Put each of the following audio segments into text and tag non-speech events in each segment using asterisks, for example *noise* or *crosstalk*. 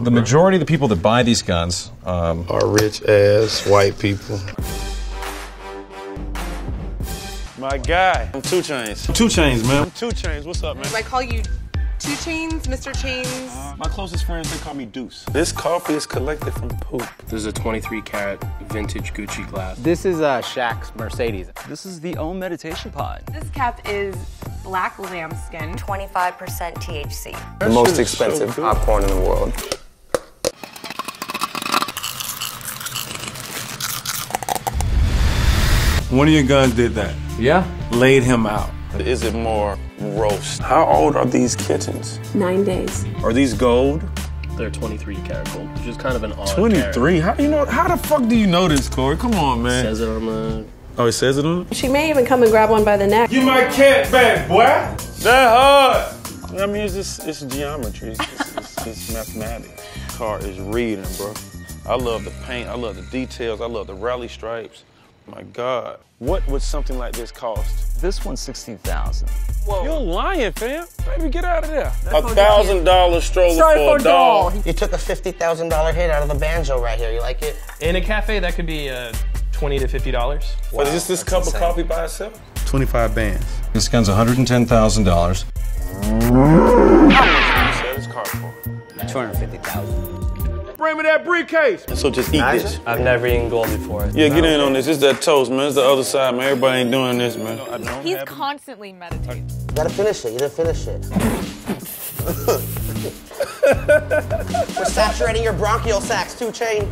the majority of the people that buy these guns um, are rich ass white people. My guy, I'm 2 Chainz. 2 Chainz, man. I'm 2 Chainz. What's up, man? Do I call you 2 Chainz, Mr. Chainz? My closest friends, they call me Deuce. This coffee is collected from poop. This is a 23 karat vintage Gucci glass. This is uh, Shaq's Mercedes. This is the OM Meditation Pod. This cap is black lambskin. 25% THC. The most expensive so popcorn in the world. One of your guns did that. Yeah. Laid him out. Is it more roast? How old are these kittens? Nine days. Are these gold? They're 23 karat gold, which is kind of an odd 23? How you know? How the fuck do you know this, Corey? Come on, man. It says it on the. Oh, it says it on. She may even come and grab one by the neck. You my cat back, boy. That hard. I mean, it's just it's geometry. It's, it's, it's mathematics. Car is reading, bro. I love the paint. I love the details. I love the rally stripes. My God, what would something like this cost? This one's sixteen thousand. Whoa! You're lying, fam. Baby, get out of there. a thousand dollar stroller Sorry for, for a doll. You took a fifty thousand dollar hit out of the banjo right here. You like it? In a cafe, that could be uh, twenty to fifty dollars. Wow, is this this cup insane. of coffee by itself? Twenty-five bands. This gun's one hundred and ten thousand dollars. Sell this car for? Two hundred fifty thousand. Bring me that briefcase. So just eat nice. this. I've never eaten gold before. Yeah, get in on this. It's that toast, man. It's the other side, man. Everybody ain't doing this, man. He's constantly meditating. You gotta finish it. You didn't finish it. *laughs* We're saturating your bronchial sacs, two chain.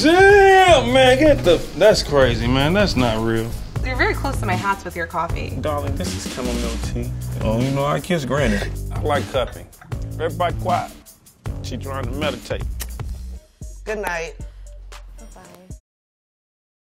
Damn, man, get the. That's crazy, man. That's not real. You're very close to my hats with your coffee. Darling, this is chamomile tea. Oh, you know, I kiss Granny. I like cupping. Everybody quiet. She trying to meditate. Good night.